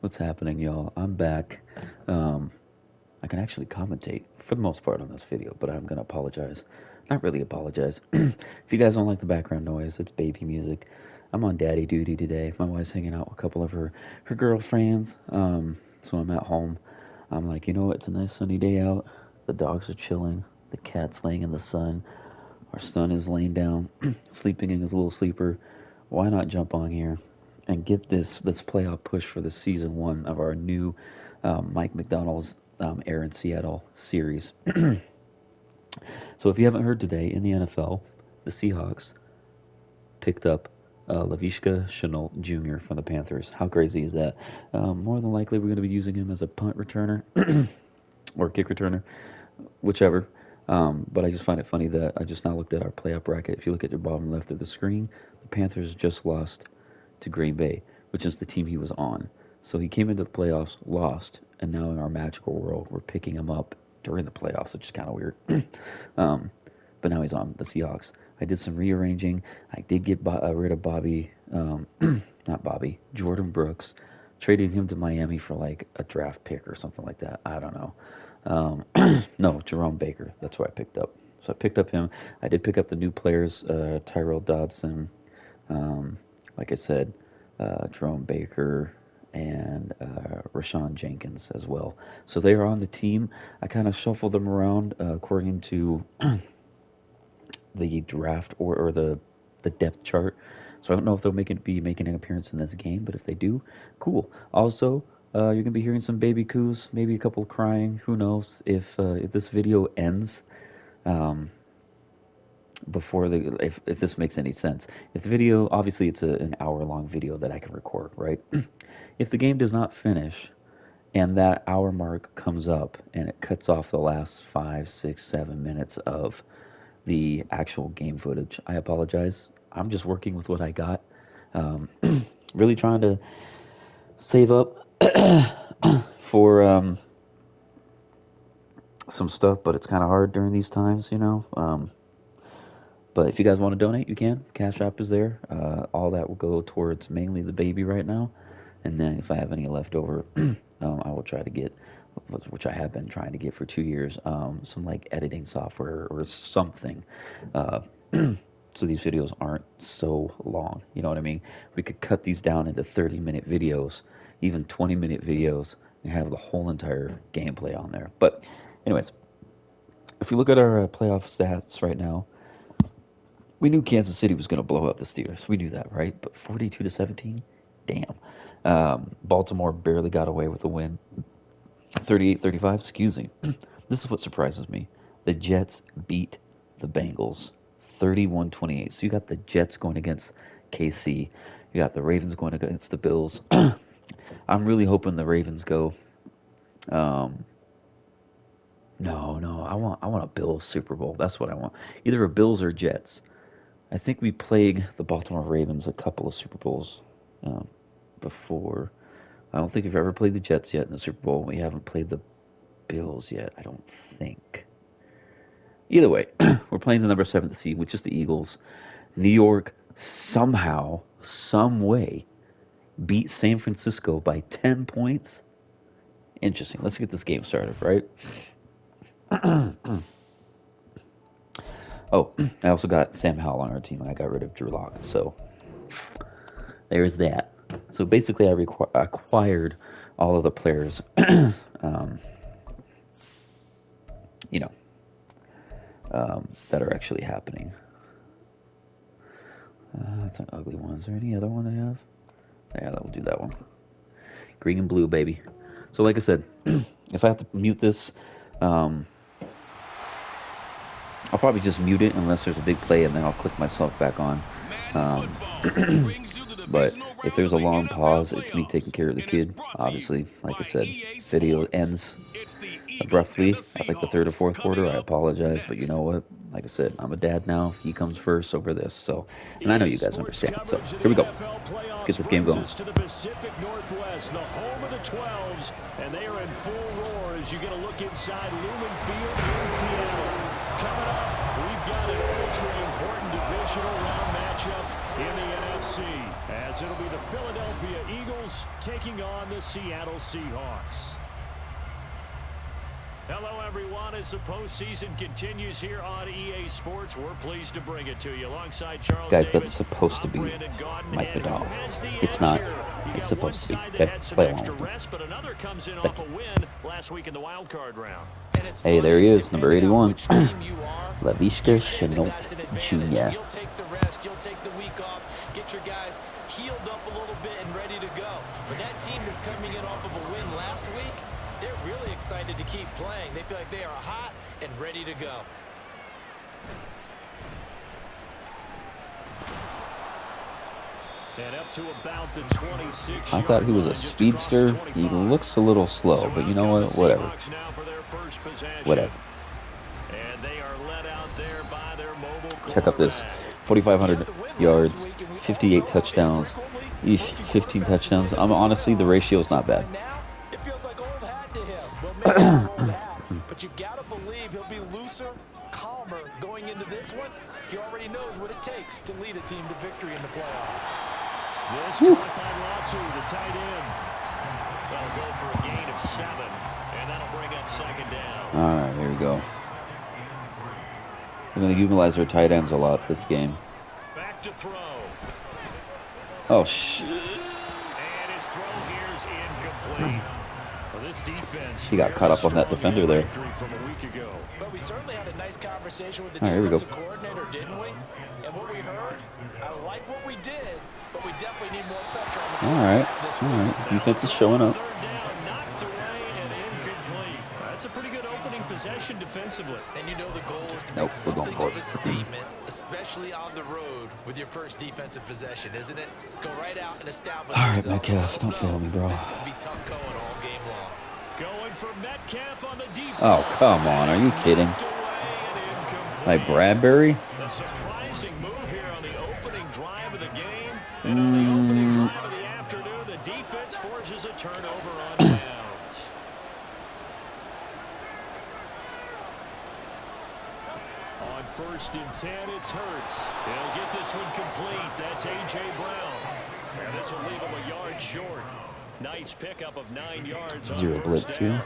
What's happening, y'all? I'm back. Um, I can actually commentate for the most part on this video, but I'm gonna apologize. Not really apologize. if you guys don't like the background noise, it's baby music. I'm on daddy duty today. My wife's hanging out with a couple of her her girlfriends. Um, so I'm at home. I'm like, you know, what, it's a nice sunny day out. The dogs are chilling. The cat's laying in the sun. Our son is laying down, sleeping in his little sleeper. Why not jump on here and get this this playoff push for the season one of our new um, Mike MacDonald's um, Air in Seattle series. so if you haven't heard today in the NFL, the Seahawks picked up uh, Laviska Shenault Jr. from the Panthers. How crazy is that? Um, more than likely, we're going to be using him as a punt returner or kick returner, whichever. Um, but I just find it funny that I just now looked at our playoff bracket. If you look at your bottom left of the screen, the Panthers just lost to Green Bay, which is the team he was on. So he came into the playoffs, lost, and now in our magical world, we're picking him up during the playoffs, which is kind of weird. um, but now he's on the Seahawks. I did some rearranging. I did get bo- uh, rid of Bobby, um, not Bobby, Jordyn Brooks. Traded him to Miami for like a draft pick or something like that. I don't know. Um, no, Jerome Baker. That's what I picked up. So I picked up him. I did pick up the new players, uh, Tyrel Dodson. Um, like I said, uh, Jerome Baker and uh, Rayshawn Jenkins as well. So they are on the team. I kind of shuffled them around uh, according to the draft or, or the the depth chart. So I don't know if they'll make it be making an appearance in this game, but if they do, cool. Also, uh, you're gonna be hearing some baby coos, maybe a couple crying. Who knows if uh, if this video ends um, before the if if this makes any sense. If the video, obviously, it's a, an hour long video that I can record, right? if the game does not finish and that hour mark comes up and it cuts off the last five, six, seven minutes of the actual game footage. I apologize. I'm just working with what I got. Um, really trying to save up for um, some stuff, but it's kind of hard during these times, you know. Um, but if you guys want to donate, you can. Cash App is there. Uh, all that will go towards mainly the baby right now, and then if I have any left over, um, I will try to get which I have been trying to get for two years, um, some like editing software or something. Uh, so these videos aren't so long. You know what I mean? We could cut these down into 30 minute videos, even 20 minute videos, and have the whole entire gameplay on there. But, anyways, if you look at our uh, playoff stats right now, we knew Kansas City was going to blow up the Steelers. We knew that, right? But 42 to 17, damn. Um, Baltimore barely got away with the win. 38 35, excuse me. this is what surprises me. The Jets beat the Bengals 31 28. So you got the Jets going against KC. You got the Ravens going against the Bills. I'm really hoping the Ravens go. Um, no, no, I want I want a Bills Super Bowl. That's what I want. Either a Bills or Jets. I think we played the Baltimore Ravens a couple of Super Bowls um, before. I don't think we've ever played the Jets yet in the Super Bowl. We haven't played the Bills yet, I don't think. Either way, we're playing the number seventh seed, which is the Eagles. New York somehow, some way, beat San Francisco by 10 points. Interesting. Let's get this game started, right? oh, I also got Sam Howell on our team. And I got rid of Drew Lock. So there's that. So basically, I requ- acquired all of the players, um, you know, um, that are actually happening. Uh, that's an ugly one. Is there any other one I have? Yeah, that will do that one. Green and blue, baby. So, like I said, if I have to mute this, um, I'll probably just mute it unless there's a big play, and then I'll click myself back on. Um, but if there's a long pause, it's me taking care of the kid. Obviously, like I said, video ends abruptly at like the third or fourth quarter. I apologize, but you know what? Like I said, I'm a dad now. He comes first over this. So, and I know you guys understand. So here we go. Let's get this game going. To the Pacific Northwest, the home of the 12s, and they are in full roar as you get a look inside Lumen Field in Seattle. Coming up, we've got an ultra important divisional round matchup in the NFC as it'll be the Philadelphia Eagles taking on the Seattle Seahawks. Hello, everyone. As the postseason continues here on EA Sports, we're pleased to bring it to you alongside Charles Guys, Davis. that's supposed to be Mike and Vidal. who has the It's not. It's supposed to be. one side that Okay, had play along extra with me. rest, but another comes in off a win last week in the wild card round. Hey, there he is, number 81. which team you are, Laviska you that Shenault that's an advantage. Jr. You'll take the rest, you'll take the week off, get your guys healed up a little bit and ready to go. But that team that's coming in off of a win last week, they're really excited to keep playing. They feel like they are hot and ready to go. And up to about the 26 I thought he was a speedster. He looks a little slow, but you know what? Whatever. Whatever. And they are led out there by their mobile Check out this. 4,500 yards, 58 touchdowns, each 15 touchdowns. I'm honestly, the ratio is not bad. Now, it feels like old hat to him. Well, maybe not old hat, but you've got to believe he'll be looser, calmer going into this one. He already knows what it takes to lead a team to victory in the playoffs. This caught by Latu, the tight end. That'll go for a gain of seven, All right, here we go. We're going to utilize our tight ends a lot this game. Back to throw. Oh, shit. And his throw here is incomplete. Well, this defense He got caught up on that defender there. From a week ago. But we certainly had a nice conversation with the All right, here we go. defensive coordinator, didn't we? And what we heard, I like what we did, but we definitely need more pressure on the All right. quarterback this All right. Defense is showing up. Third down, knocked away and incomplete. That's a pretty good opening possession defensively. And you know the goal is to Nope, make we're going something for of it. a statement, especially on the road with your first defensive possession, isn't it? Go right out and establish All right, yourself. Metcalf, Let don't them fail me, bro. This is going to be tough going all game long. Going for Metcalf on the deep. Oh, come on. Are you kidding? Knocked away and incomplete. Like Bradbury? The surprising move here on the opening drive of the game. And on the opening Mm. drive of the afternoon, the defense forces a turnover on downs. On first and ten, it's Hurts. He'll get this one complete. That's A.J. Brown. And this will leave him a yard short. Nice pickup of nine yards Zero blitz here.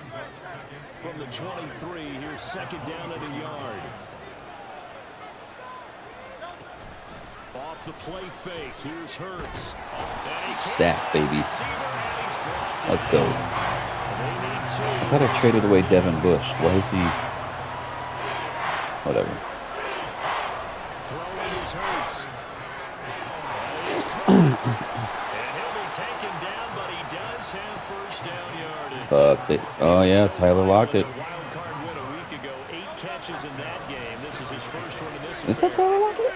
From the 23, here's second down at a yard. Off the play fake, here's Hurts. And he can't Sack, baby. receiver, and he's brought Let's go. They need two. I thought I traded away Devin Bush. Why is he... Whatever. Throwing is Hurts. And it's caught. and he'll be taken down, but he does have first down yardage. Uh, they, oh, yeah, Tyler Lockett. Is that. Tyler Lockett?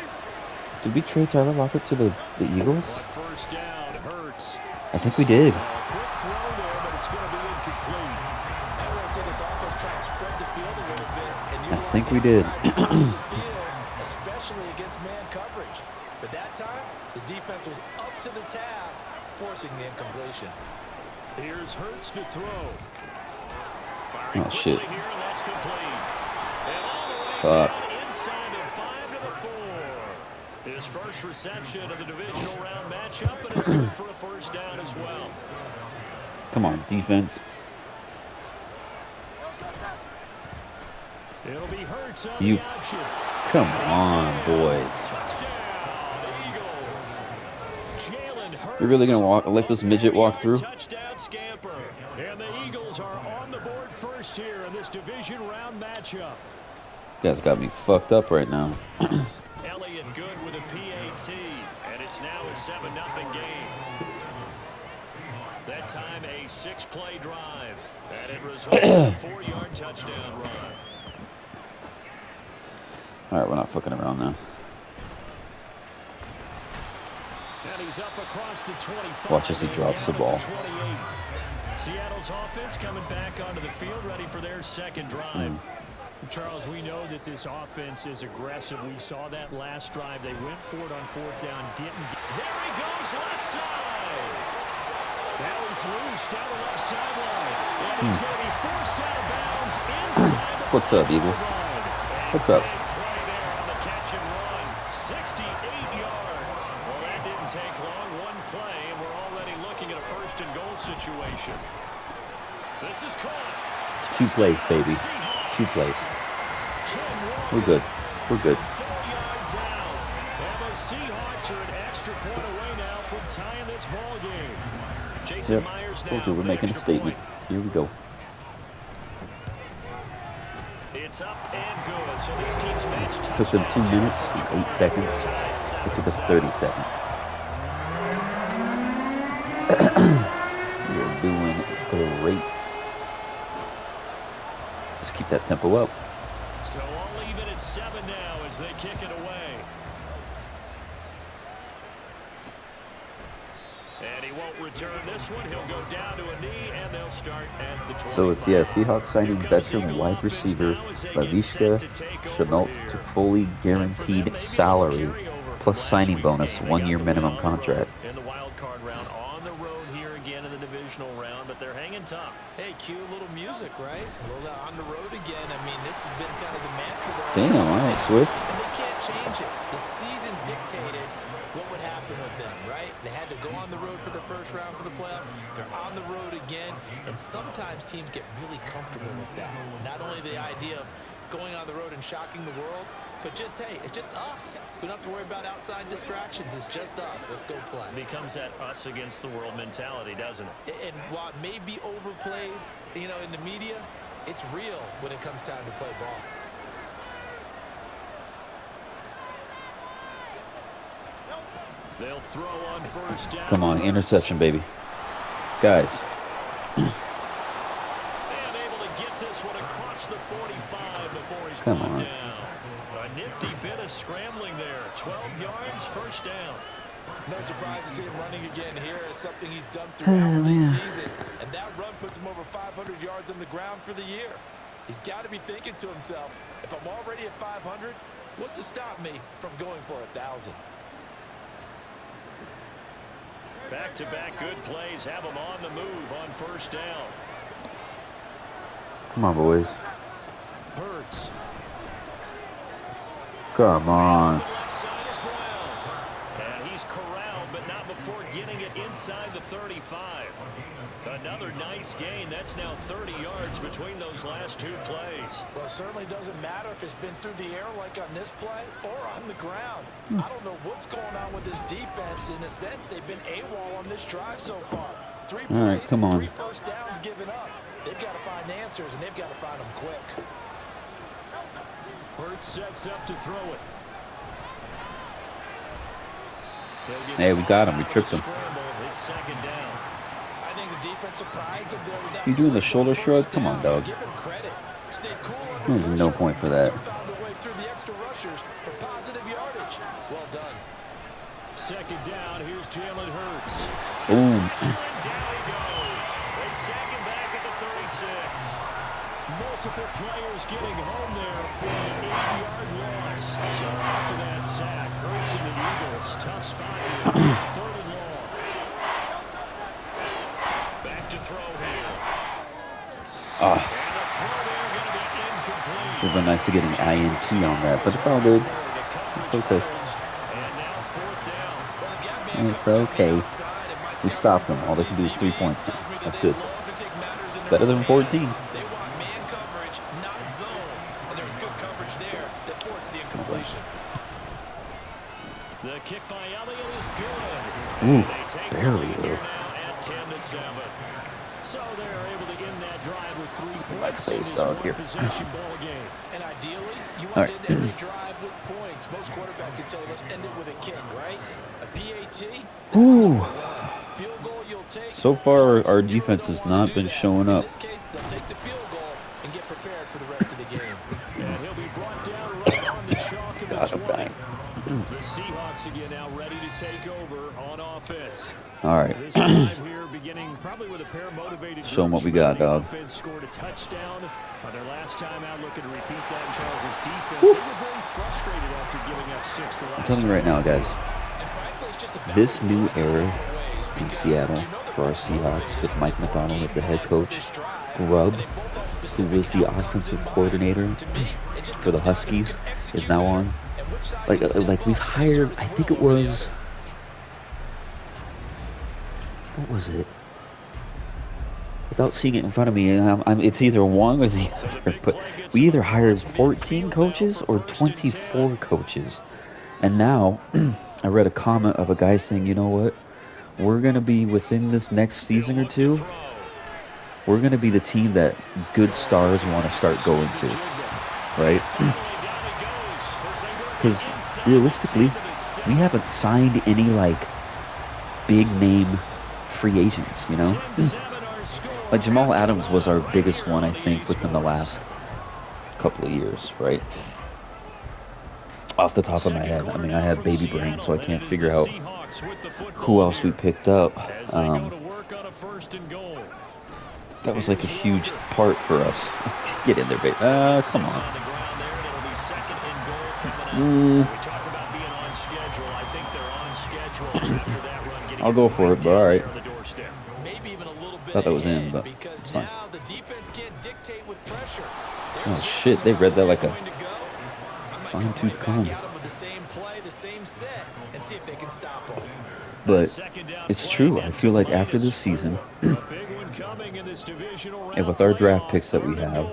Did we trade Tyler Lockett to the, the Eagles? I think we did. A quick throw there, but it's going to be incomplete. I want to see this offense try and spread the field a little bit. And I utilize think the we did. inside part of the field, especially against man coverage. But that time, the defense was up to the task, forcing the incompletion. Here's Hurts to throw. Firing Oh, quickly shit. here, and that's complete. And all the way Fuck. down inside the five to the four. His first reception of the divisional round matchup, and it's good for a first down as well. Come on, defense. It'll be Hurts on You-. Come on, boys. Touchdown, Eagles. Jalen Hurts. We're really gonna walk, let this midget walk through? Touchdown scamper. And the Eagles are on the board first here in this division round matchup. You guys got me fucked up right now. Elliott good with a PAT, and it's now a 7 0 game. That time a six-play drive, and it results in a four-yard touchdown run. All right, we're not fucking around now. And he's up across the 25. Watch as he drops the ball. 28. Seattle's offense coming back onto the field, ready for their second drive. Mm. Charles, we know that this offense is aggressive. We saw that last drive. They went for it on fourth down, didn't get... There he goes, left side! Now he's loose down the left sideline. And he's going to be forced out of bounds inside. What's up, Eagles? What's up? Two plays, baby. Two plays. We're good. We're good. Four yards out. And the Seahawks are an extra point away now from tying this ball game. Jason Yep. Told you we're making a statement. Here we go. It's up and good. So these teams match Took them two minutes and eight seconds. It took us 30 seconds. You're doing great. Keep that tempo up. So all even at seven now as they kick it away. And he won't return this one. He'll go down to a knee, and they'll start at the 25. So it's, yeah, Seahawks signing veteran wide receiver now as they get Laviska to Shenault to fully And for them, guaranteed maybe a little salary plus signing bonus, one-year minimum contract. In the wild card round, on the road here again in the divisional round, but they're hanging tough. Hey, cue a little music, right? A little on the road again. I mean, this has been kind of the mantra there. Damn, all right, Swift. And they can't change it. The season dictated what would happen with them, right? They had to go on the road for the first round for the playoff. They're on the road again, and sometimes teams get really comfortable with that. Not only the idea of going on the road and shocking the world, but just, hey, it's just us. We don't have to worry about outside distractions. It's just us. Let's go play. It becomes that us against the world mentality, doesn't it? And while it may be overplayed, you know, in the media, it's real when it comes time to play ball. They'll throw on first down. Come on, interception, baby. Guys, And able scrambling there. 12 yards, first down. No surprise to see him running again here. It's something he's done oh, throughout this season. And that run puts him over 500 yards on the ground for the year. He's got to be thinking to himself, if I'm already at 500, what's to stop me from going for a 1,000? Back-to-back good plays have him on the move on first down. come on, boys. Hurts. Come on. The left side is Brown. And he's corralled, but not before getting it inside the 35. Another nice gain. That's now 30 yards between those last two plays. Well, it certainly doesn't matter if it's been through the air like on this play or on the ground. Hmm. I don't know what's going on with this defense. In a sense, they've been AWOL on this drive so far. Three All right, plays, come on. three first downs given up. They've got to find answers, and they've got to find them quick. Hurts sets up to throw it. Hey, we got him. We tripped him. a scramble. It's second down. I think the defense surprised him there with that You doing the shoulder shrug? Come on, dog. Give him credit. Stayed cool under There's no point for that. still found a way through the extra rushers for positive yardage. Well done. Second down. Here's Jalen Hurts. Boom. Pressure, and down he goes. They sack him back at the 36. Multiple players getting home there for an eight-yard loss. So after that sack, Hurts and the Eagles, tough spot here. Third and long. Back to throw here. Ah, And the throw there going to be incomplete. would have been nice to get an INT on that, but it's all good. It's okay. And now fourth down. Well, they've got man It's coverage on the okay. outside, and my We stopped them. All they can do is three points. tells me that That's good. love to take matters into Better than 14. Ooh, They take the barely though. here now at 10 to 7. So they're able to end that drive with three points this dog here. And ideally, you want right. to end every drive with points. Most quarterbacks would tell you, let's end it with a kick, right? A PAT? Ooh. Field goal you'll take. So far, our defense has not been showing up. In this case, they'll take the field goal and get prepared for the rest of the game. And he'll be brought down right on the chalk of the God, I'm dying. The Seahawks again now ready to take over offense. All right. This drive here beginning probably with a pair of motivated Show 'em what we got, dog. Scored a touchdown on their last time out looking to repeat that in Charles' defense. They were very frustrated after giving up six the last I'm telling you right now, guys. This new era in Seattle for our Seahawks with Mike MacDonald as the head coach, Grubb, who was the offensive coordinator for the Huskies, is now on. Like, like we've hired. I think it was. What was it? without seeing it in front of me, I'm, I'm, it's either one or the other. But we either hired 14 coaches or 24 coaches. And now, I read a comment of a guy saying, you know what? We're going to be within this next season or two, we're going to be the team that good stars want to start going to. Right? Because realistically, we haven't signed any like big name free agents, you know? Like Jamal Adams was our biggest one, I think, within the last couple of years, right? Off the top of my head, I mean, I have baby brain, so I can't figure out who else we picked up. Um, that was like a huge part for us. Get in there, baby. Uh, come on. Mm. I'll go for it, but all right. Thought that was in, but it's fine. Oh shit! They read that like a fine tooth comb. But it's true. I feel like after this season, and with our draft picks that we have,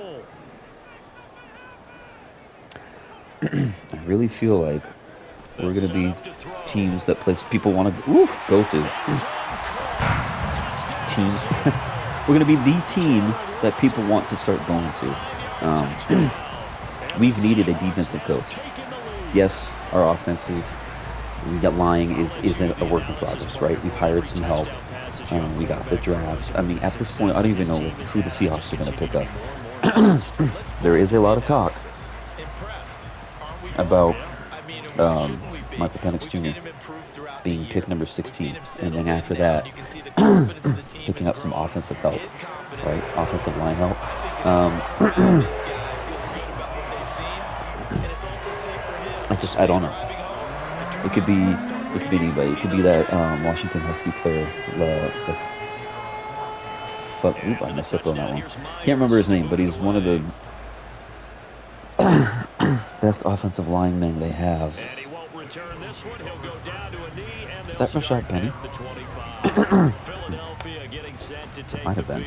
I really feel like we're going to be teams that place people want to go to. We're going to be the team that people want to start going to. Um, we've needed a defensive coach. Yes, our offensive we got lying is is a work in progress, right? We've hired some help. Um, we got the draft. I mean, at this point, I don't even know who the Seahawks are going to pick up. there is a lot of talk about um, Michael Penix Jr. being pick number 16, and then after that, picking up some offensive help, right? Offensive line help. Um, I just, I don't know. It could be, it could be anybody. It could be that um, Washington Husky player. Uh, the, fuck, oop, I messed up on that one. Can't remember his name, but he's one of the best offensive linemen they have. Is that Rashaad Penny? Might have been.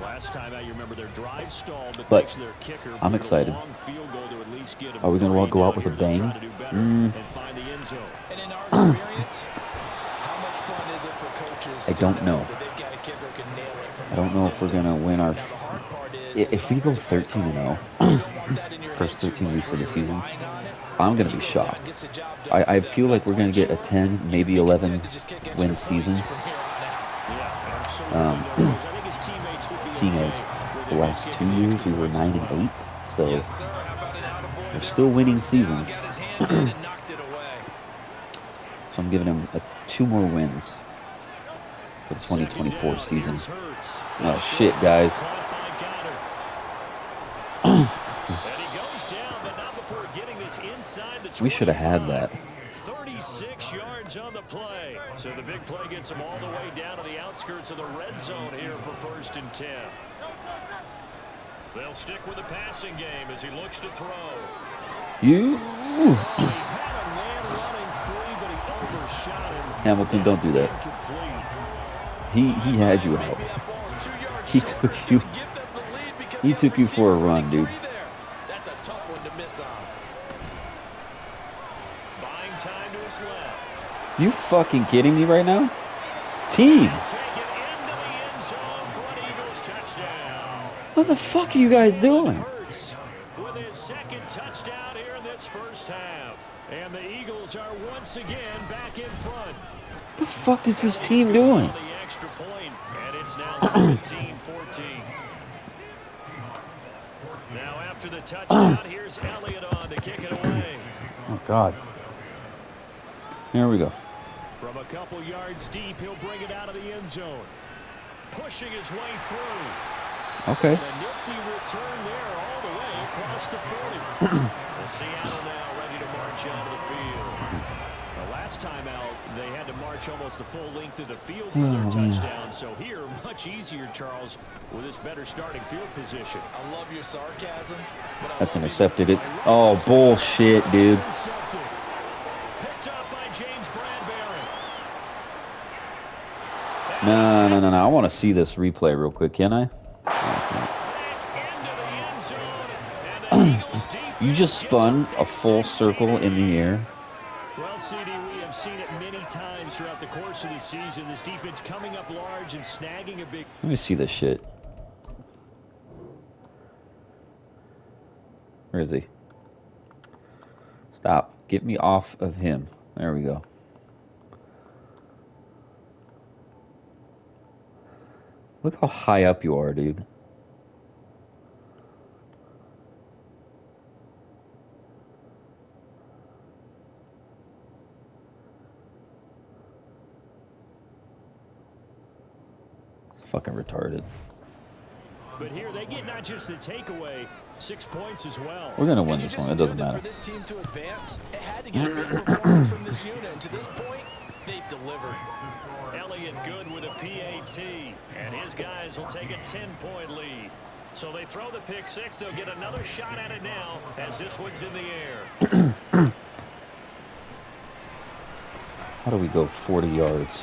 Last time I remember their drive stalled, but, but I'm excited. Are we going to all go out with a bang? Mm. I don't know. I don't know if we're going to win our. If we go 13-0, first 13 weeks of the season, I'm going to be shocked. I, I feel like we're going to get a 10, maybe 11 win season. Um, seeing as the last two years we were 9 and 8, so we're still winning seasons. so I'm giving him a, two more wins for the 2024 season. Oh shit, guys. We should have had that. 36 yards on the play. So the big play gets him all the way down to the outskirts of the red zone here for first and 10. They'll stick with the passing game as he looks to throw. You. Hamilton, don't do that. He he had you out. He took you. He took you for a run, dude. You fucking kidding me right now? Team. What the fuck are you guys doing? With his second touchdown here in this first half. And the Eagles are once again back in front. What the fuck is this team doing? The extra point, and it's now 17-14. now after the touchdown, here's Elliott on to kick it away. Oh God. Here we go. From a couple yards deep, he'll bring it out of the end zone. Pushing his way through. Okay. And a nifty return there all the way across the 40. the Seattle now ready to march out of the field. The last time out, they had to march almost the full length of the field for their oh, touchdown. So here, much easier, Charles, with this better starting field position. I love your sarcasm. That's intercepted it. Oh, bullshit, dude. No, no, no, no. I want to see this replay real quick. Can I? You just spun a full circle in the air. Well, CD, we have seen it many times throughout the course of the season. This defense coming up large and snagging a big. Let me see this shit. Where is he? Stop. Get me off of him. There we go. Look how high up you are, dude. It's fucking retarded. But here they get not just the takeaway, six points as well. We're gonna win this one. It doesn't matter. For this team to advance, it had to get a big performance from this unit. And to this point, they've delivered. Elliott good with a PAT, and his guys will take a 10-point lead. So they throw the pick six. They'll get another shot at it now as this one's in the air. How do we go 40 yards?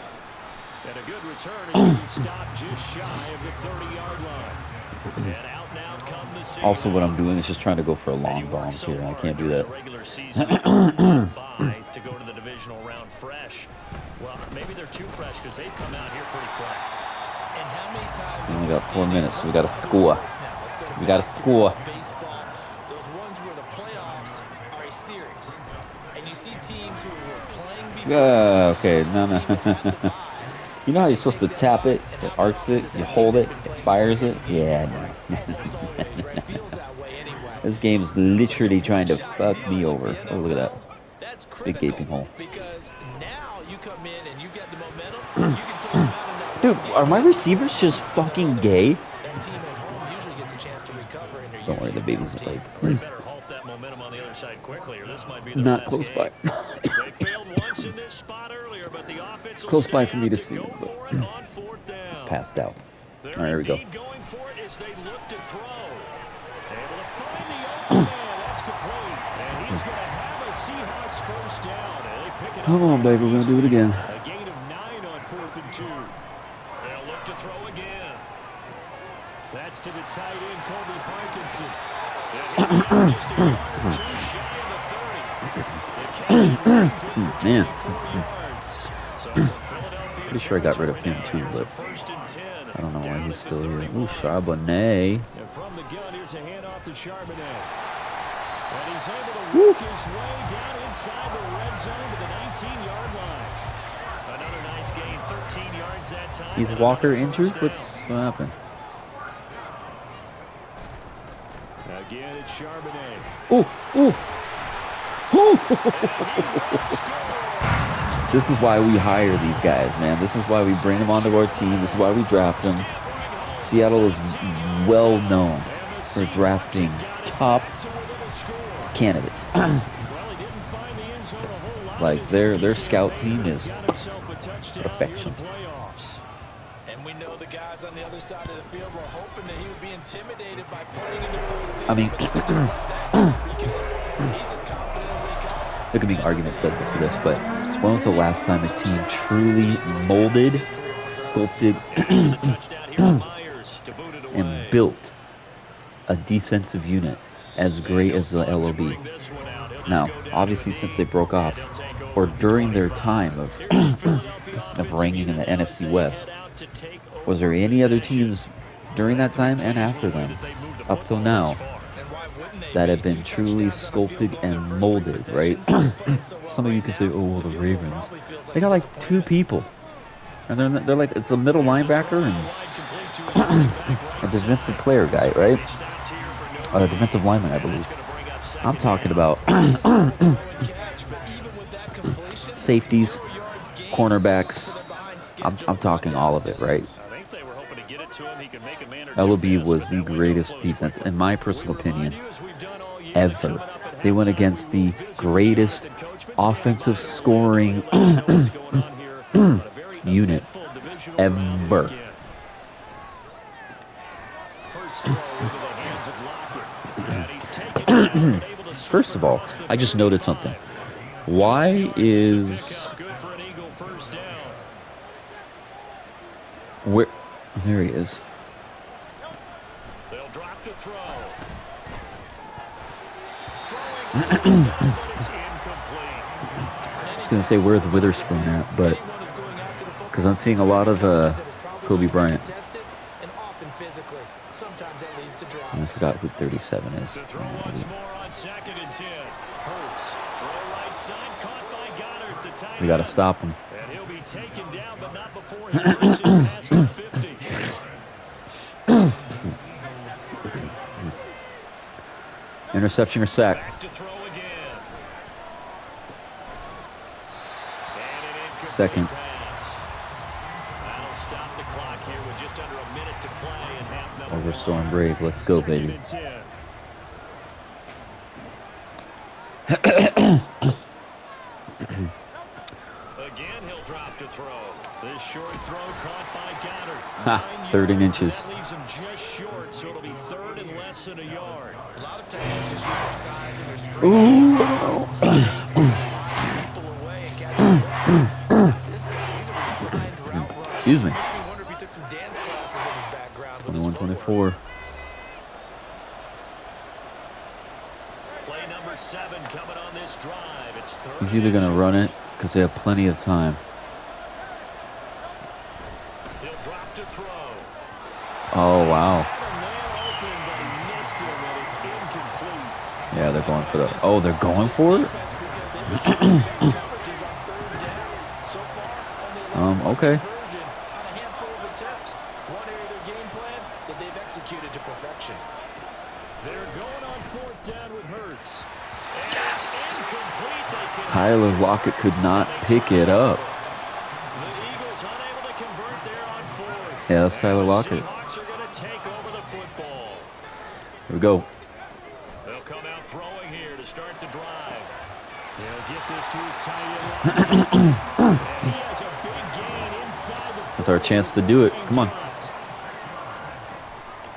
And a good return as he can stop just shy of the 30-yard line. And out now come the Seahawks. Also, what I'm doing is just trying to go for a long And you bomb work so here. I can't do that. to go to the divisional round fresh. Well, maybe they're too fresh because they've come out here pretty flat. And how many times We have got four minutes. We to other score. sports now. Let's go We gotta basketball, score. Baseball, those ones where the playoffs are a series. And you see teams who were playing before. Uh, okay, no, no. team that had the bye. You know how you're supposed to tap it, it arcs it, you hold it, it fires it? Yeah, no. This game's literally trying to fuck me over. Oh, look at that. That's Big gaping hole. Dude, are my receivers just fucking gay? Don't worry, the baby's like not close by. Earlier, Close by for me to see, but-. Passed out. All right, here we go. Come on, baby, we're gonna do it again. A gain of nine on fourth and two. They'll look to throw again. That's to the tight end, Colby Parkinson. Just a two shy of the 30. The catch Man. 24 yards. So Pretty sure I got rid of him too, but first and 10. I don't know why he's still here. 31. Ooh, Charbonnet. And from the gun, here's a handoff to Charbonnet. And he's able to work his way down inside the red zone to the 19-yard line. Another nice gain, 13 yards that time. Is Walker injured? What's what happened? Again, it's Charbonnet. Ooh, ooh. Ooh. This is why we hire these guys, man. This is why we bring them onto our team. This is why we draft them. Seattle is well known for drafting top candidates. Like, their- their scout team is perfection. I mean, there could be arguments said for this, but when was the last time a team truly molded, sculpted, And built a defensive unit as great as the LOB? Now, obviously, since they broke off, or during their time of of reigning in the NFC West, was there any other teams during that time and after them, up till now, that have been truly sculpted and molded, right? Some of you could say, "Oh, well, the Ravens." They got like two people, and they're they're like it's a middle linebacker and a defensive player guy, right? Uh, a defensive lineman, I believe. I'm talking about safeties, cornerbacks. I'm I'm talking all of it, right? LOB was the greatest defense, in my personal opinion, you, as we've done all year, that ever. coming up at They went against the greatest Jonathan Coachman, stand offensive scoring to let us know what's going on here on a very unit eventful divisional round ever. weekend. Hurts throw into the hands of Lockett. And he's taken it out and able to First of all, I just noted something. Why Two yards as they is pick up. Good for an Eagle first down. Where? There he is. They'll drop to throw. Throwing but it's incomplete. I was gonna say where's Witherspoon at, but because I'm seeing a lot of uh, Kobe Bryant. And often physically. Sometimes that leads to I forgot who 37 is. We got to stop on play in half number Over. Storm Brave. Let's go, Second baby. Again, he'll drop to throw. This short throw caught by Goddard. Ha, Nine third and yards. inches. His 21 footwork. 24. Play number seven coming on this drive. It's third He's either gonna run it because they have plenty of time. He'll drop to throw. Oh wow. Had a man open, but he missed him, and it's incomplete. Yeah, they're going for the. Oh, they're going for it. Um. Okay. Tyler Lockett could not pick it up. Yeah, that's Tyler Lockett. Here we go. They'll come out throwing here to start the drive. He'll get this to his tight end. and he has a big gain inside the That's our chance to do it. Come on. dropped.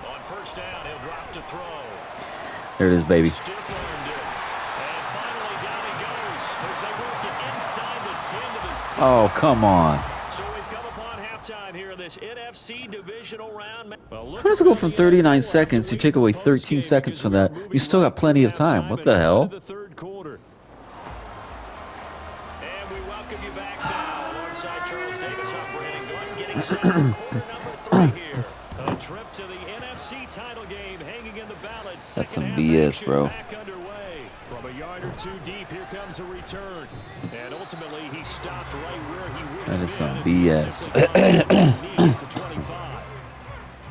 On first down, he'll drop to throw. There it is, baby. Stiff armed it. And finally down he goes as they work it inside the 10 to the 6. Oh, come on. So we've come upon halftime here in this NFC divisional round. Well, look How does it go from 39 seconds? You take away 13 seconds from that. You still got plenty of time. What the hell? That's some BS, bro. From a yard or two deep, here comes a return. And ultimately, he stopped right where he would That is some if he had BS. simply gone where he needed at the 25.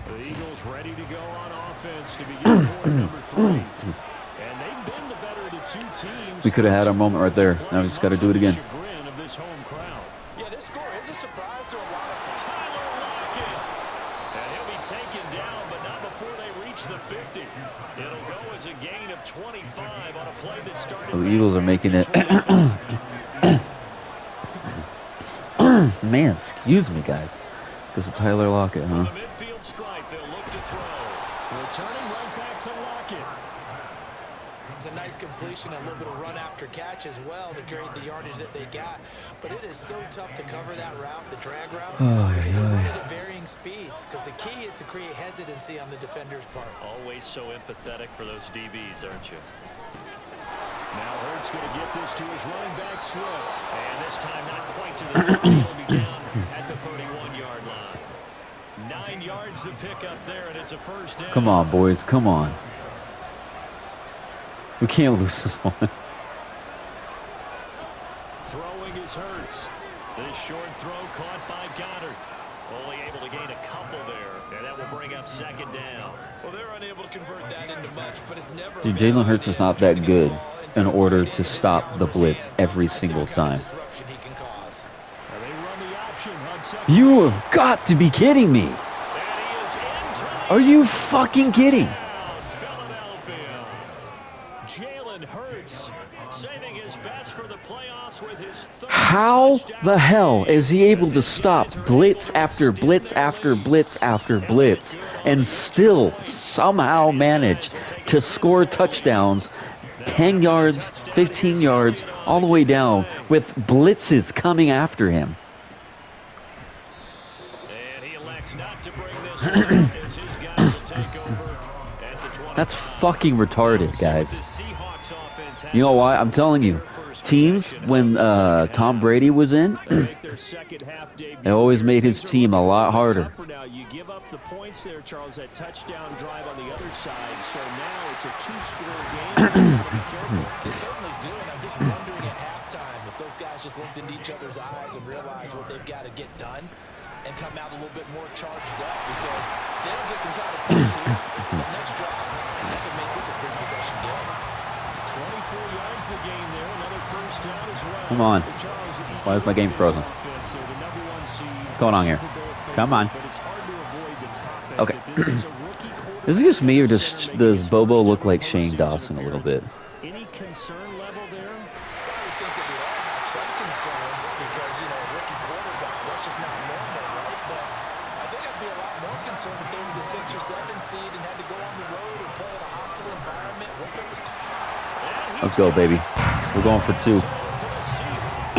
The Eagles ready to go on offense to begin quarter number three. And they've been the better of the two teams. We could have had our moment right there. Now we just got to do it again. Chagrin of this home crowd. Yeah, this score is a surprise to a lot of Tyler Lockett. And he'll be taken down, but not before they reach the 50. It'll go as a gain of 25 on a play that started. So the Eagles are making it. Man, excuse me, guys. This is Tyler Lockett, From huh? the midfield stripe, they'll look to throw. Returning right back to Lockett. It's a nice completion, a little bit of run after catch as well to create the yardage that they got. But it is so tough to cover that route, the drag route, Oh, because they yeah, run it yeah. at varying speeds. Because the key is to create hesitancy on the defender's part. Always so empathetic for those DBs, aren't you? Now Hurts going to get this to his running back Swift. And this time not quite to the 30. He'll be down at the 31-yard line. Nine yards to pick up there, and it's a first down. Come on, boys. Come on. We can't lose this one. Throwing is Hurts. This short throw caught by Goddard. Only able to gain a couple there, and that will bring up second down. Well, they're unable to convert that into much, but it's never. Dude, Jalen Hurts is not that good in order to stop the blitz every single time. Disruption he can cause. And they run the option on second. You have got to be kidding me. And he is into the Are you fucking kidding? How the hell is he able to stop blitz after blitz after blitz after blitz and still somehow manage to score touchdowns 10 yards, 15 yards, all the way down with blitzes coming after him? That's fucking retarded, guys. You know why? I'm telling you, teams when uh, Tom Brady was in, they always made his team a lot harder. You give up the points there, Charles. That touchdown drive on the other side. So now it's a two-score game. They certainly do, and I'm just wondering at halftime if those guys just looked into each other's eyes and realized what they've got to get done and come out a little bit more charged up because they don't get some kind of points here. The next drive, they can make this a three possession game. 24 yards a game there, another first down as well. Come on. Why is my game frozen? offense, they're the number one seed, What's going on here? Super Bowl favorite, Come on. but it's hard to avoid the topic Okay. is a rookie quarterback Is it just me or does does Bobo look like Shane Dawson a little bit? Any concern level there? I think that we all have some concern because, you know, a rookie quarterback, that's just not normal, right? But I think I'd be a lot more concerned if they were the six or seven seed and had to go on the road and play in a hostile environment. What if it was Let's go, baby. We're going for two.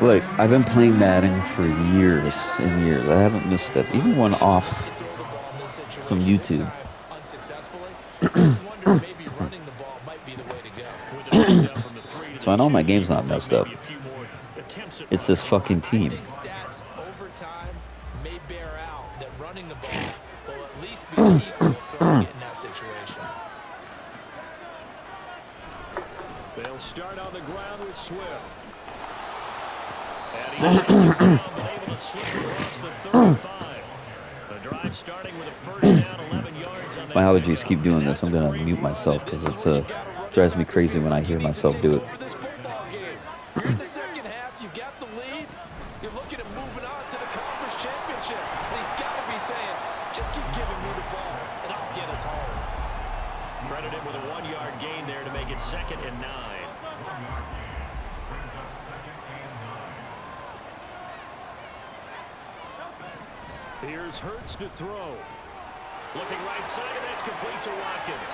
Look, I've been playing Madden for years and years. I haven't missed it. Even one off You throw the ball in this situation from YouTube. time Unsuccessfully. I just wonder maybe running the ball might be the way to go. With the touchdown from the three to So I know my game's not messed up. a few more attempts at It's this fucking team. Allergies keep doing this. I'm gonna mute myself because it uh, drives me crazy when I hear myself do it. over this football game. You're in the second half. You got the lead. You're looking at moving on to the conference championship. He's got to be saying, just keep giving me the ball, and I'll get us home. Credited with a one-yard gain there to make it second and nine. Here's Hurts to throw. Looking right side, and that's complete to Watkins.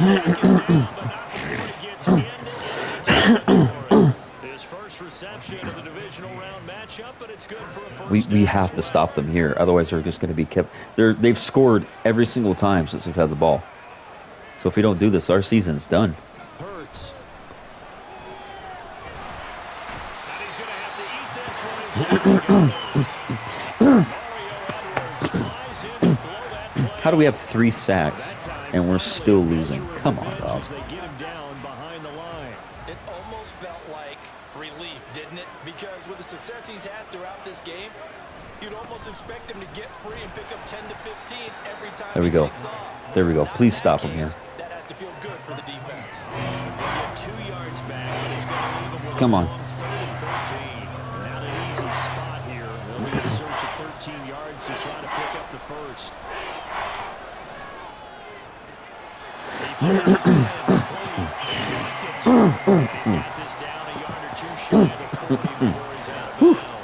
And he'll be taken down, but not before he gets into. His first reception of the divisional round matchup, but it's good for a first We we have to stop them here. Otherwise, they're just going to be kept. They're they've scored every single time since they've had the ball. So if we don't do this, our season's done. Hurts. And he's going to have to eat this one as down he goes. Mario Edwards flies in to blow that play How do we have three sacks and we're still losing? Come on, revenge Rob. They get him down behind the line. It almost felt like relief, didn't it? Because with the success he's had throughout this game, you'd almost expect him to get free and pick up 10 to 15 every time There we go. There we go. Please stop that him here. Come That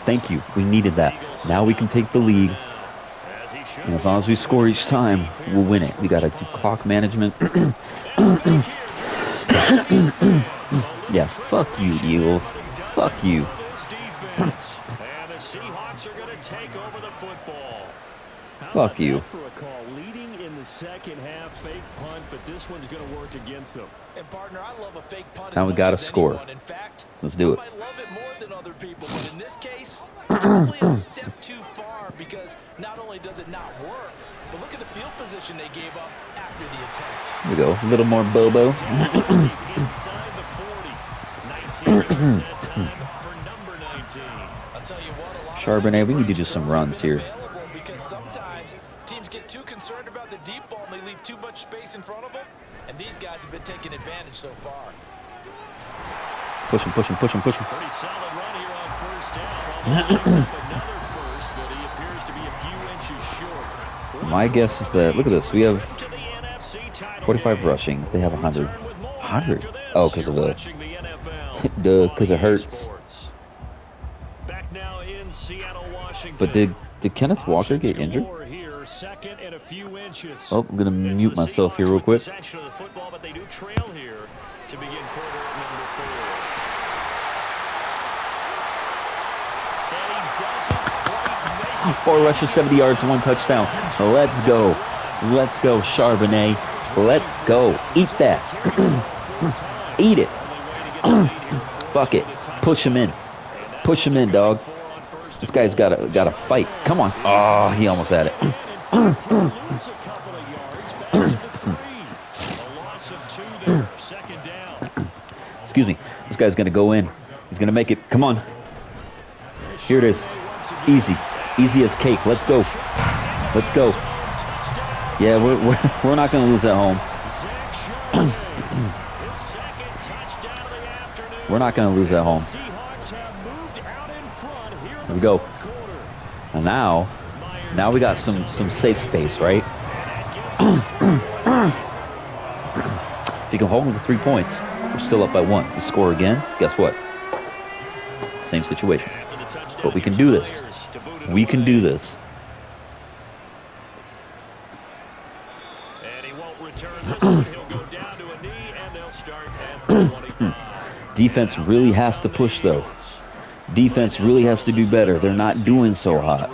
thank you. We needed that. Now we can take the lead. And as long as we score each time, we'll win it. We got to do clock management. yeah, fuck you, Eagles. Fuck you. Fuck you. That For a call leading in the second half, fake punt, but this one's going to work against them. And partner, I love a fake punt Now we much gotta score. In fact, Let's do I it. might love it more than other people, but in this case, probably a step too far because not only does it not work, but look at the field position they gave up after the attempt. Here we go. A little more Bobo. As he's inside the 40. 19 yards that time for number 19. I'll tell you what, a lot Charbonnet, we need to those do some throws have runs been here. Space in front of them, and these guys have been taking advantage so far. Push him, push him, push him, push him. Pretty solid run here on first down. Almost picked up another first, but he appears to be a few inches short. My guess is that, look at this, we have To the NFC title 45 rushing. They have 100. Return with more 100. Oh, because of the. Duh, on 'cause it hurts. Sports. Back now in Seattle, Washington. But did did Kenneth Walker get injured? Galore Here, second and a few inches. Oh, I'm gonna mute myself here real quick. the football, but they do trail here to begin quarter number four. And he doesn't quite make it. Four rushes, 70 yards, one touchdown. Let's go. Let's go, Charbonnet. Let's go. Eat that. Eat it. Fuck it. Push him in. Push him in, dog. This guy's got to got to fight. Come on. Oh, he almost had it. Excuse me. This guy's gonna go in. He's gonna make it. Come on. Here it is. Easy. Easy as cake. Let's go. Let's go. Yeah, we're, we're, we're not gonna lose at home. We're not gonna lose at home. Here we go. And now, now we got some some safe space, right? if you can hold them to three points, we're still up by one. We score again. Guess what? Same situation. But we can do this. We can do this. And he won't return this one. He'll go down to a knee, and they'll start at the 25. Defense really has to push though. Defense really has to do better. They're not doing so hot.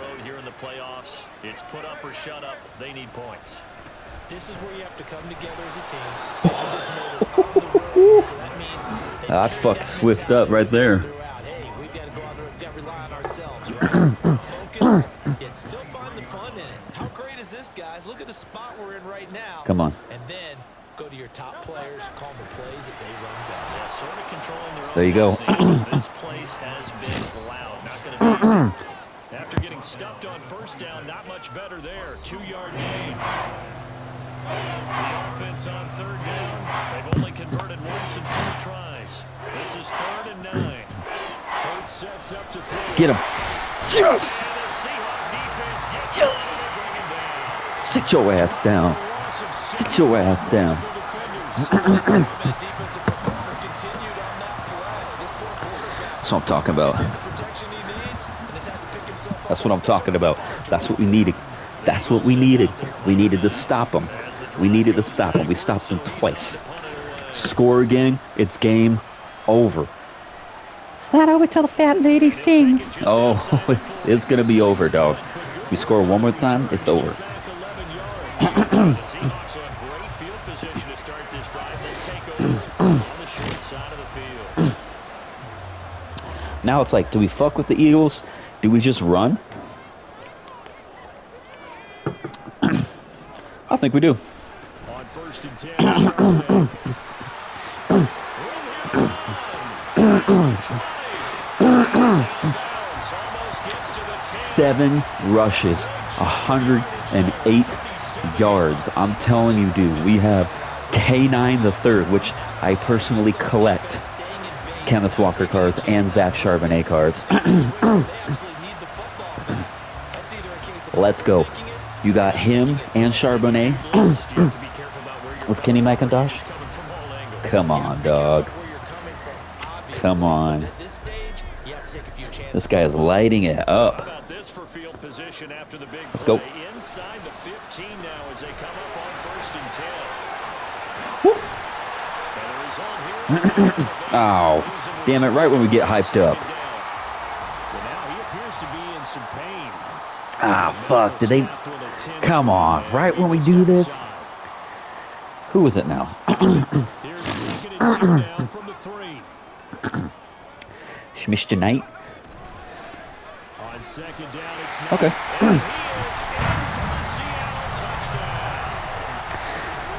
The spot we're in right now. Come on. And then go to your top players, call the plays that they run best. Yeah, sort of controlling their There you go. this place has been loud. Not going to be. After getting stuffed on first down, not much better there. Two-yard gain. The offense on third third and nine. Sets up to throw. Get him. Yes! And the Seahawk defense gets it, and they bring him down. Sit your ass down. Sit your ass down. defenders. That defensive performance continued on that play. This poor quarterback That's what I'm talking about. the protection he needs and has had to pick himself up That's what I'm talking about. That's what we needed. That's what we needed. We needed to stop them. We needed to stop them. We stopped them twice. Score again. It's game over. It's not over till the fat lady sings. Oh, it's it's gonna be over, dog. We score one more time, it's over. Back 11 yards. the Seahawks will have great field position to start this drive. They take over on the short side of the field. Now it's like, do we fuck with the Eagles? Do we just run? I think we do. Seven rushes, 108 yards. I'm telling you, dude, we have K9 the third, which I personally collect. Kenneth Walker cards and Zach Charbonnet cards. Let's go. You got him and Charbonnet with Kenny McIntosh. Come on, dog. Come on. This stage, you have to take a few chances. This guy is lighting it up. about this for field position after the big Let's go. Inside the 15 now as they come up on first and 10. And the result here, Oh, damn it, right when we get hyped up. Well, now he appears to be in some pain. Ah, fuck, did they... staff will attend Come on, right when we do this? side. Who is it now? the Seattle touchdown.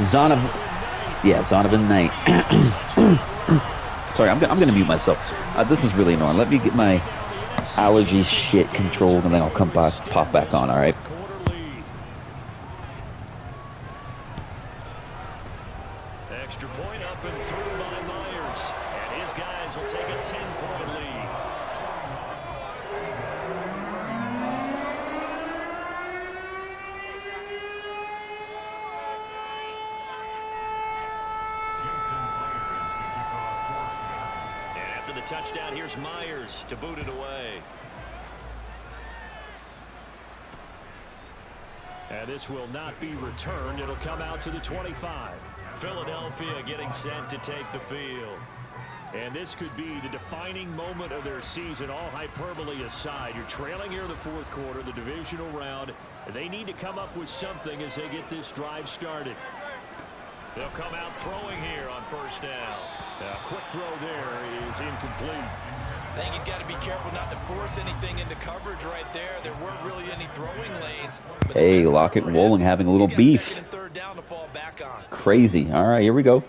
Zonovan... Yeah, Zonovan Knight. Sorry, I'm, I'm gonna mute myself. Uh, this is really annoying. Let me get my allergy shit controlled and then I'll come back, pop back on, alright? Extra point up and through by Myers. And his guys will take 10-point lead. And after the touchdown. Here's Myers to boot it away. And this will not be returned. It'll come out to the 25. Philadelphia getting sent to take the field. And this could be the defining moment of their season, all hyperbole aside. You're trailing here in the fourth quarter, the divisional round. And they need to come up with something as they get this drive started. They'll come out throwing here on first down. A quick throw there is incomplete. I think he's got to be careful not to force anything into coverage right there. There weren't really any throwing lanes. Hey, Lockett and Walling having a little beef. Crazy. All right, here we go.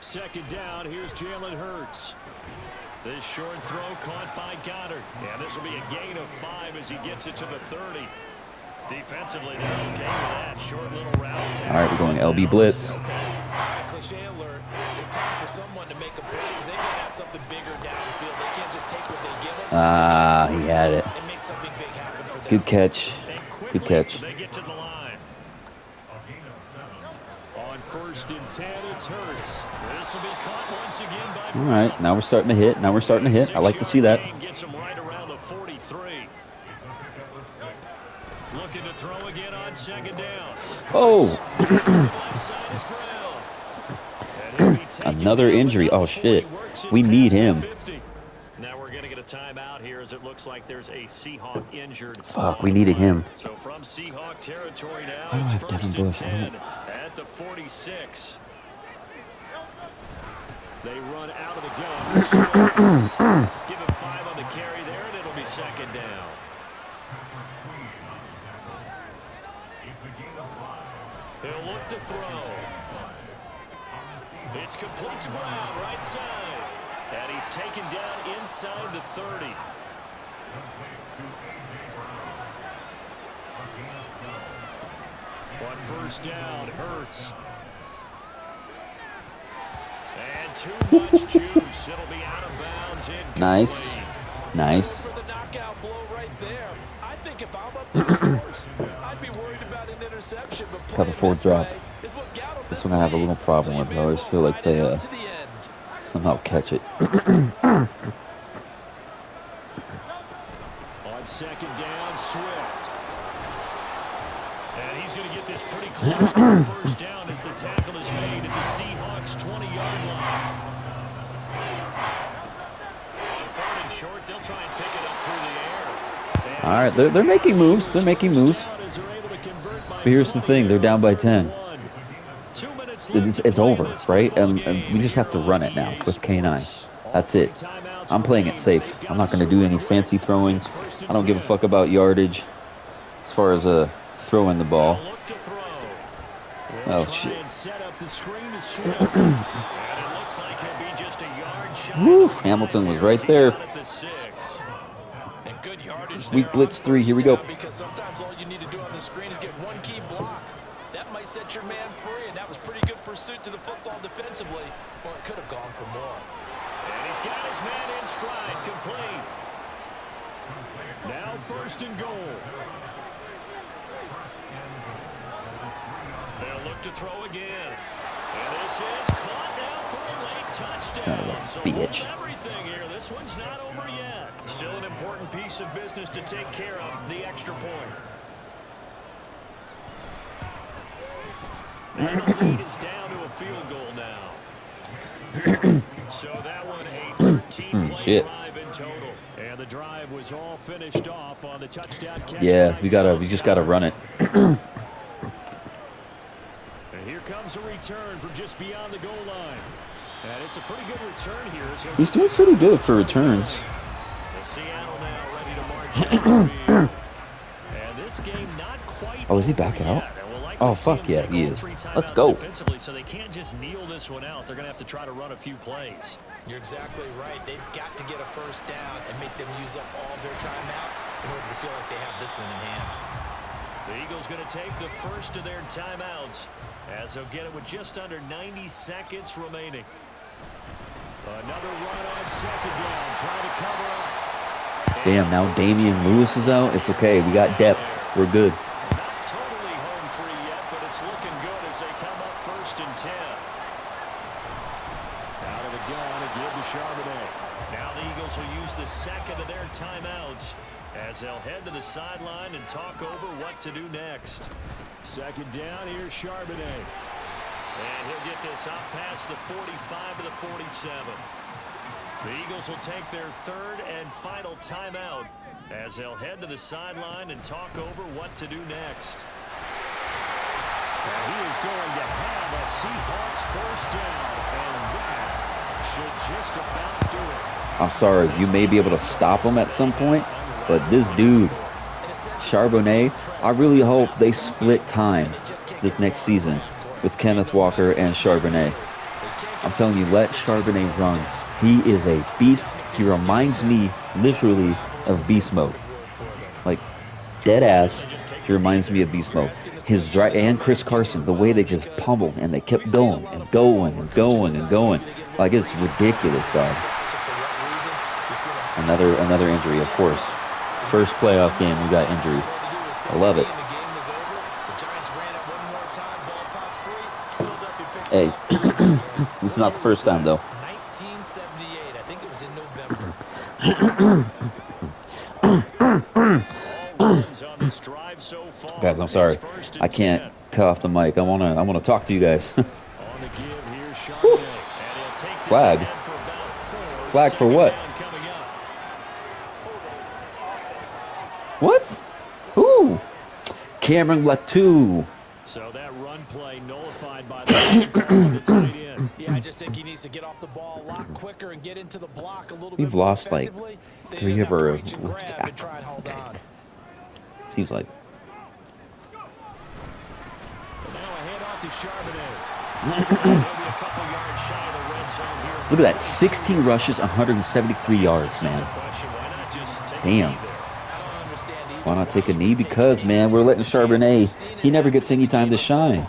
Second down, here's Jalen Hurts. This short throw caught by Goedert. And this will be a gain of five as he gets it to the 30. Defensively, they're okay with that. Short little route. All right, we're going LB blitz. Okay. Cliche alert. It's time for someone to make a play because they got to have something bigger downfield. They can't just take what they give them. Ah, he had it. And make something big happen for them. Good catch. Good catch. They get to the line. On first and 10, it's Hurts. This will be caught once again by All right, now we're starting to hit. Now we're starting to hit. I like to see that. Gets him right around the 43. Looking to throw again on second down. Oh, Left side is Brown. And he'll be taken Another injury. Oh, shit. he works it We need him. Now we're going to get a timeout here as it looks like there's a Seahawk injured. Fuck, we needed him. So from Seahawk territory now, Ah, it's first and Bush, I don't- 10 at the 46. They run out of the gun. Give him five on the carry there, and it'll be second down. He'll look to throw. It's complete to Brown, right side. And he's taken down inside the 30. On first down, Hurts. And too much juice. It'll be out of bounds. Nice. incomplete. nice. For the knockout blow right there. I think if I'm up two scores, I'd be worried about an interception. But Cover four drop. is what got 'em This one I have a little problem with. I always feel like they uh, to somehow catch it. On second down, Swift. And he's going to get this pretty close to a down as the tackle is made at the Seahawks' 20-yard line. Third and short, they'll try and pick it up through the air. All right, they're, they're making moves. They're making moves. But here's the thing, they're down by 10. and one. Two minutes left It's, it's over, right? And, and we just have to run it now with K9. That's it. I'm playing it safe. I'm not going to do any fancy throwing. I don't give a fuck about yardage as far as uh, throwing the ball. They'll look to throw. Oh, shit. and set up the screen to Swift. and it looks like he'll be just a yard shy Woo, of the five Hamilton was right there. out at the six. And good yardage Weak blitz three, here we go. Because sometimes all you need to do on the screen is get one key block. That might set your man free, and that was pretty good pursuit to the football defensively, or it could have gone for more. And he's got his man in stride, complete. Now first and goal. To throw again. And this is caught now for a late touchdown. Son of a so bitch. everything here. This one's not over yet. Still an important piece of business to take care of, the extra point. And the lead is down to a field goal now. so that one a hmm, 13-play shit. drive in total. And the drive was all finished off on the touchdown catch. Yeah, we gotta, we just gotta run it. And here comes a return from just beyond the goal line. And it's a pretty good return here. So He's doing pretty good for returns. the Seattle now ready to march down the field. And this game not quite Oh, is he back out? And we'll likely Oh, fuck yeah, he is. Let's go. Defensively, so they can't just kneel this one out. They're going to have to try to run a few plays. You're exactly right. They've got to get a first down and make them use up all their timeouts in order to feel like they have this one in hand. The Eagles going to take the first of their timeouts as they'll get it with just under 90 seconds remaining. Another run on second down, trying to cover up. Damn, now Damien Lewis is out. It's okay. We got depth. We're good. Sideline and talk over what to do next. Second down, here's Charbonnet. And he'll get this up past the 45 to the 47. The Eagles will take their third and final timeout as they'll head to the sideline and talk over what to do next. And he is going to have a Seahawks first down, and that should just about do it. I'm sorry, you may be able to stop him at some point, but this dude, Charbonnet, I really hope they split time this next season with Kenneth Walker and Charbonnet. I'm telling you, let Charbonnet run. He is a beast. He reminds me literally of beast mode. Like dead ass. He reminds me of beast mode. His and Chris Carson, the way they just pummeled and they kept going and going and going and going. Like it's ridiculous, dog. Another another injury, of course. First playoff game, we got injuries. I love it. Hey, this is not the first time though. 1978. I think it was in November. Guys, I'm sorry. I can't cut off the mic. I wanna I wanna talk to you guys. Flag. Flag for what? What? Who? Cameron Latu. So that run play nullified by the tight end. Yeah, I just think he needs to get off the ball a lot quicker and get into the block a little We've bit more lost, like, effectively. They three didn't of to our reach and grab and try and hold on. Seems like. Now a handoff to Charbonnet. He'll be a couple yards shy of the red zone here for Look at that. 16 rushes, 173 yards, man. question. Why not just take Damn. a knee there? I don't understand either. Why not take a knee? Because, man, we're letting Charbonnet, he never gets any time to shine.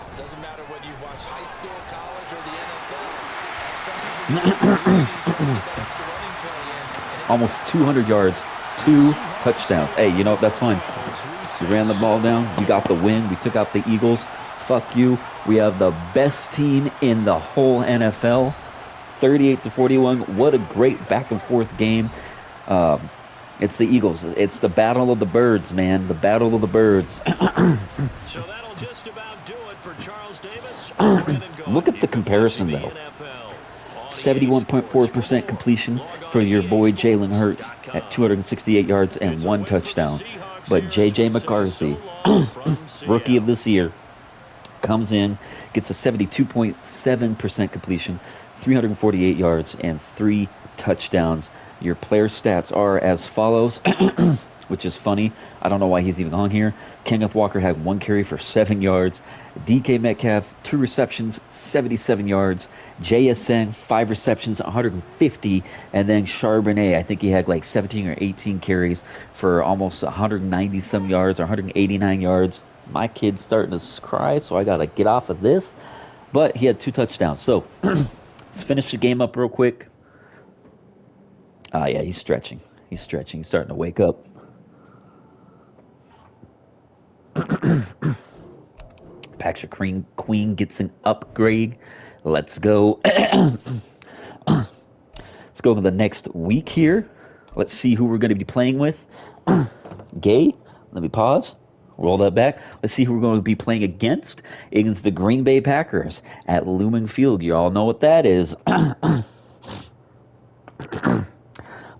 Almost 200 yards, two touchdowns. Hey, you know what? That's fine. You ran the ball down. You got the win. We took out the Eagles. Fuck you. We have the best team in the whole NFL. 38 to 41. What a great back and forth game. Um, it's the Eagles. It's the battle of the birds, man. The battle of the birds. So that'll just about do it for Charles Davis. Look at the comparison, though. 71.4% completion for your boy Jalen Hurts at 268 yards and one touchdown. But J.J. McCarthy, rookie of this year, comes in, gets a 72.7% completion, 348 yards, and three touchdowns. Your player stats are as follows, which is funny. I don't know why he's even on here. Kenneth Walker had one carry for seven yards. DK Metcalf, two receptions, 77 yards. JSN, five receptions, 150. And then Charbonnet, I think he had like 17 or 18 carries for almost 190 some yards or 189 yards. My kid's starting to cry, so I got to get off of this. But he had two touchdowns. So let's finish the game up real quick. Ah, yeah, he's stretching. He's stretching. He's starting to wake up. Patrick Queen, Queen gets an upgrade. Let's go. Let's go to the next week here. Let's see who we're going to be playing with. Gay. Let me pause. Roll that back. Let's see who we're going to be playing against. Against the Green Bay Packers at Lumen Field. You all know what that is.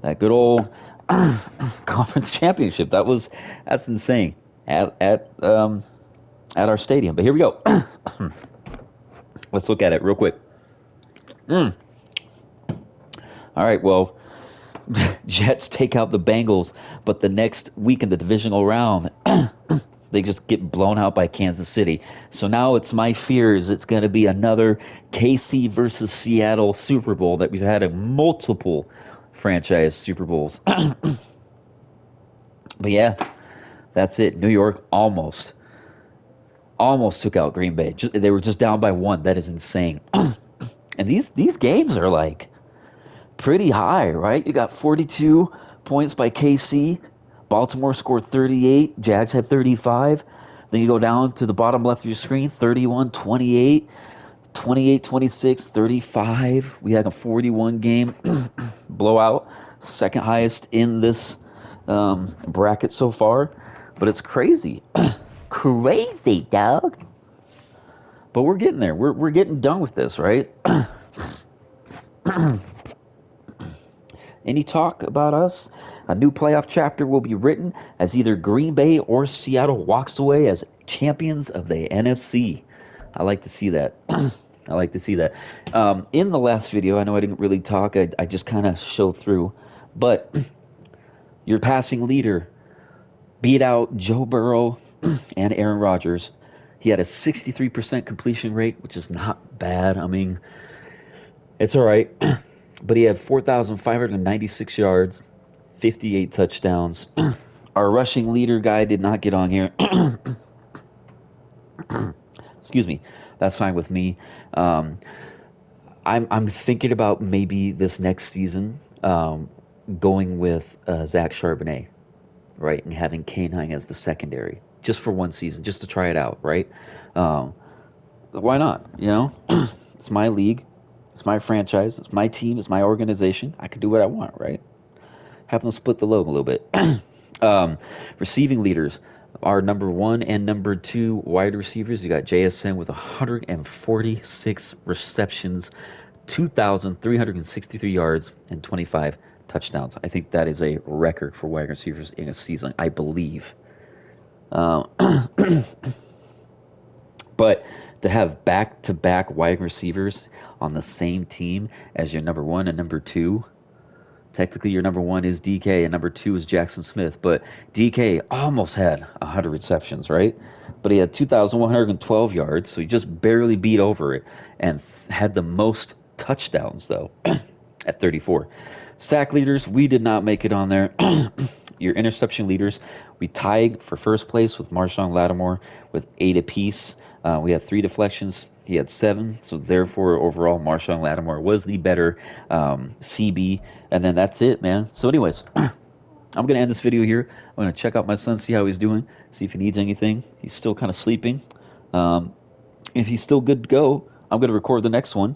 That good old conference championship. That was that's insane at at um at our stadium. But here we go. Let's look at it real quick. Mm. All right. Well, Jets take out the Bengals, but the next week in the divisional round, they just get blown out by Kansas City. So now it's my fears it's going to be another KC versus Seattle Super Bowl that we've had in multiple franchise Super Bowls. but yeah, that's it. New York almost, almost took out Green Bay. Ju- They were just down by one. That is insane. and these these games are like pretty high, right? You got 42 points by KC. Baltimore scored 38. Jags had 35. Then you go down to the bottom left of your screen, 31 28. 28 26, 35. We had a 41 game blowout, second highest in this um, bracket so far. But it's crazy. crazy, dog. But we're getting there. We're, we're getting done with this, right? Any talk about us? A new playoff chapter will be written as either Green Bay or Seattle walks away as champions of the NFC. I like to see that. I like to see that. Um, in the last video, I know I didn't really talk, I, I just kind of show through. But your passing leader beat out Joe Burrow and Aaron Rodgers. He had a 63% completion rate, which is not bad. I mean, it's all right. but he had 4,596 yards, 58 touchdowns. Our rushing leader guy did not get on here. Excuse me. That's fine with me. Um, I'm I'm thinking about maybe this next season um, going with uh, Zach Charbonnet, right, and having Canine as the secondary just for one season, just to try it out, right? Um, why not? You know, it's my league, it's my franchise, it's my team, it's my organization. I can do what I want, right? Have them split the load a little bit. um, receiving leaders our number one and number two wide receivers. You got JSN with 146 receptions, 2,363 yards, and 25 touchdowns. I think that is a record for wide receivers in a season, I believe. Uh, but to have back to back wide receivers on the same team as your number one and number two, technically your number one is DK and number two is Jaxon Smith. But DK almost had 100 receptions, right? But he had 2,112 yards, so he just barely beat over it and had the most touchdowns, though, at 34. Sack leaders, we did not make it on there. your interception leaders, we tied for first place with Marshon Lattimore with eight apiece. Uh, we had three deflections. He had seven, so therefore overall Marshon Lattimore was the better um, CB, and then that's it, man. So, anyways, I'm gonna end this video here. I'm gonna check out my son, see how he's doing, see if he needs anything. He's still kind of sleeping. Um, if he's still good to go, I'm gonna record the next one,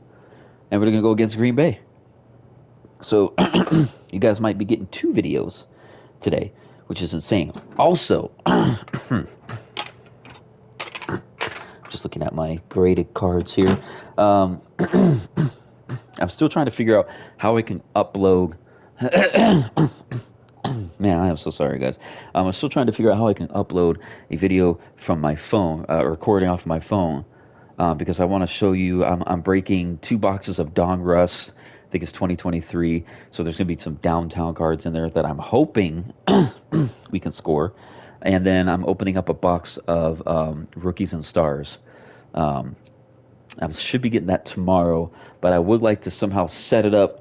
and we're gonna go against Green Bay. So, you guys might be getting two videos today, which is insane. Also. just looking at my graded cards here. Um, I'm still trying to figure out how I can upload. Man, I am so sorry, guys. Um, I'm still trying to figure out how I can upload a video from my phone, uh, recording off my phone, uh, because I want to show you. I'm, I'm breaking two boxes of Donruss. I think it's 2023. So there's going to be some downtown cards in there that I'm hoping we can score and then I'm opening up a box of um, rookies and stars. Um, I should be getting that tomorrow, but I would like to somehow set it up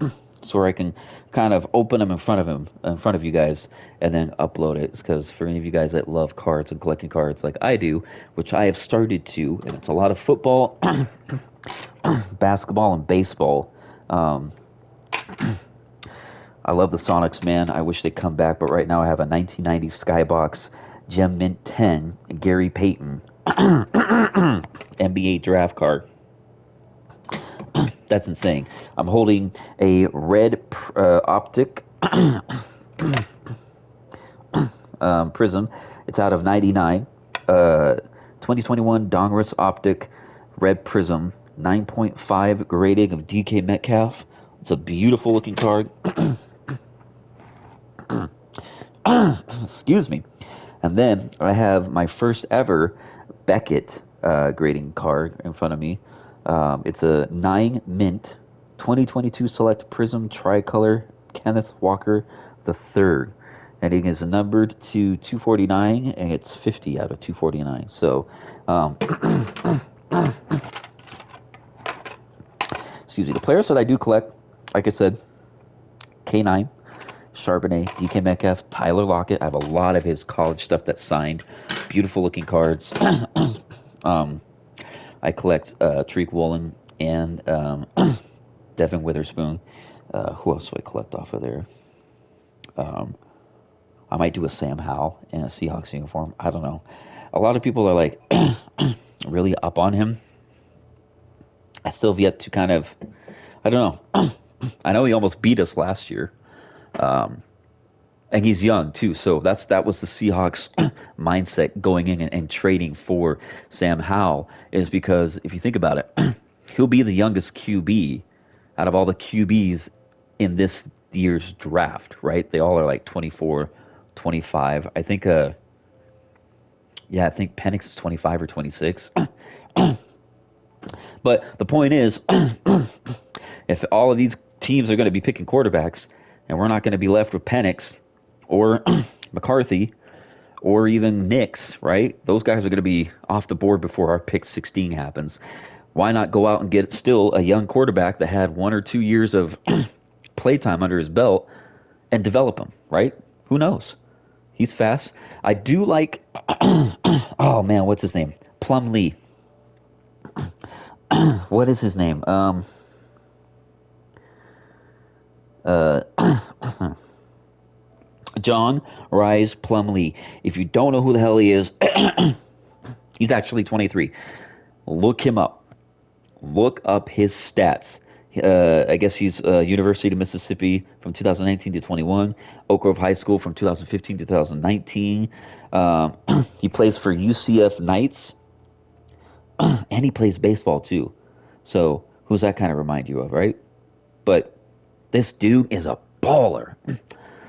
so I can kind of open them in front of him, in front of you guys, and then upload it. Because for any of you guys that love cards and collecting cards like I do, which I have started to, and it's a lot of football, basketball, and baseball. Um, I love the Sonics, man. I wish they'd come back, but right now I have a 1990 Skybox Gem Mint 10 Gary Payton NBA draft card. That's insane. I'm holding a red uh, optic um, prism. It's out of 99. Uh, 2021 Donruss Optic Red Prism. 9.5 grading of DK Metcalf. It's a beautiful looking card. Excuse me. And then I have my first ever Beckett uh, grading card in front of me. Um, it's a 9 mint 2022 Select Prism Tricolor Kenneth Walker the third. And it is numbered to 249, and it's 50 out of 249. So, um, excuse me. The players that I do collect, like I said, K9, Charbonnet, DK Metcalf, Tyler Lockett. I have a lot of his college stuff that's signed. Beautiful looking cards. um, I collect uh, Tariq Woolen and um, Devon Witherspoon. Uh, who else do I collect off of there? Um, I might do a Sam Howell in a Seahawks uniform. I don't know. A lot of people are like really up on him. I still have yet to kind of, I don't know. I know he almost beat us last year. Um, and he's young too. So that's that was the Seahawks mindset going in and, and, trading for Sam Howell is because if you think about it, he'll be the youngest QB out of all the QBs in this year's draft, right? They all are like 24, 25. I think uh yeah, I think Penix is 25 or 26. but the point is if all of these teams are going to be picking quarterbacks and we're not going to be left with Penix or McCarthy or even Nix, right? Those guys are going to be off the board before our pick 16 happens. Why not go out and get still a young quarterback that had one or two years of playtime under his belt and develop him, right? Who knows? He's fast. I do like, oh man, what's his name? Plumlee. what is his name? Um, uh, John Rhys Plumlee. If you don't know who the hell he is, he's actually 23. Look him up. Look up his stats. Uh, I guess he's uh, University of Mississippi from 2019 to 21, Oak Grove High School from 2015 to 2019. Um, he plays for UCF Knights, and he plays baseball too. So who's that kind of remind you of, right? But this dude is a baller,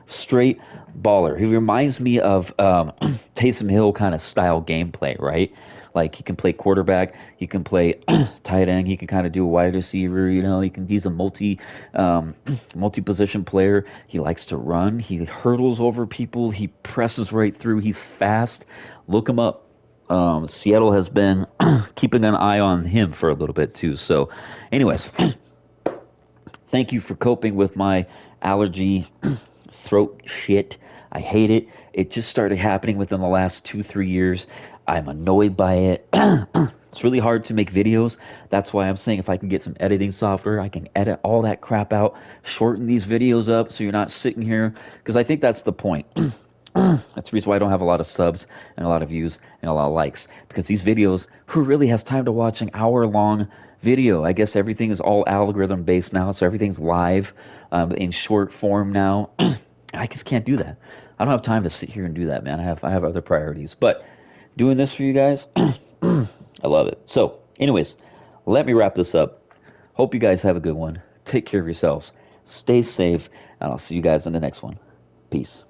straight baller. He reminds me of um, Taysom Hill kind of style gameplay, right? Like he can play quarterback, he can play tight end, he can kind of do a wide receiver. You know, he can. He's a multi um, multi position player. He likes to run. He hurdles over people. He presses right through. He's fast. Look him up. Um, Seattle has been keeping an eye on him for a little bit too. So, anyways, thank you for coping with my allergy throat shit. I hate it. It just started happening within the last two, three years. I'm annoyed by it. it's really hard to make videos. That's why I'm saying if I can get some editing software, I can edit all that crap out, shorten these videos up so you're not sitting here. Because I think that's the point. that's the reason why I don't have a lot of subs and a lot of views and a lot of likes. Because these videos, who really has time to watch an hour long video? I guess everything is all algorithm based now, so everything's live um, in short form now. I just can't do that. I don't have time to sit here and do that, man. I have I have other priorities. But doing this for you guys, I love it. So, anyways, let me wrap this up. Hope you guys have a good one. Take care of yourselves. Stay safe, and I'll see you guys in the next one. Peace.